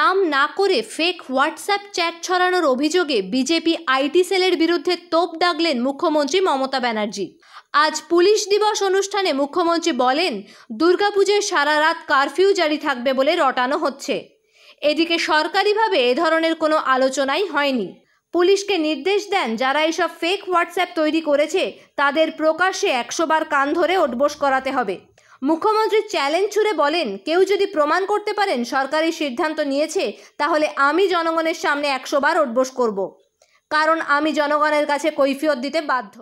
নাম না করে ফেক হোয়াটসঅ্যাপ চ্যাট ছড়ানোর অভিযোগে বিজেপি আইটি সেলের বিরুদ্ধে তোপ দাগলেন মুখ্যমন্ত্রী মমতা ব্যানার্জি। আজ পুলিশ দিবস অনুষ্ঠানে মুখ্যমন্ত্রী বলেন, দুর্গাপুজোয় সারা রাত কারফিউ জারি থাকবে বলে রটানো হচ্ছে। এদিকে সরকারিভাবে এ ধরনের কোনো আলোচনাই হয়নি। পুলিশকে নির্দেশ দেন, যারা এসব ফেক হোয়াটসঅ্যাপ তৈরি করেছে, তাদের প্রকাশ্যে একশোবার কান ধরে ওঠবোস করাতে হবে। মুখ্যমন্ত্রী চ্যালেঞ্জ ছুড়ে বলেন, কেউ যদি প্রমাণ করতে পারেন সরকারি সিদ্ধান্ত নিয়েছে, তাহলে আমি জনগণের সামনে একশোবার উঠবোস করব। কারণ আমি জনগণের কাছে কৈফিয়ত দিতে বাধ্য।